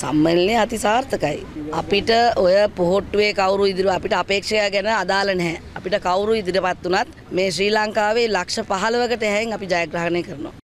සම්මල්ලය අති සාර්ථකයි. අපිට ඔය පොහොට්ටුවේ කවරු ඉදිරි අපිට අපේක්ෂය ගැන අදාළ නැහැ. අපිට කවුරු ඉදිරිපත් වනත් මේ ශ්‍රී ලංකාවේ ලක්ෂ පහළවකට හැන් අපි ජයග්‍රහණය කරනවා.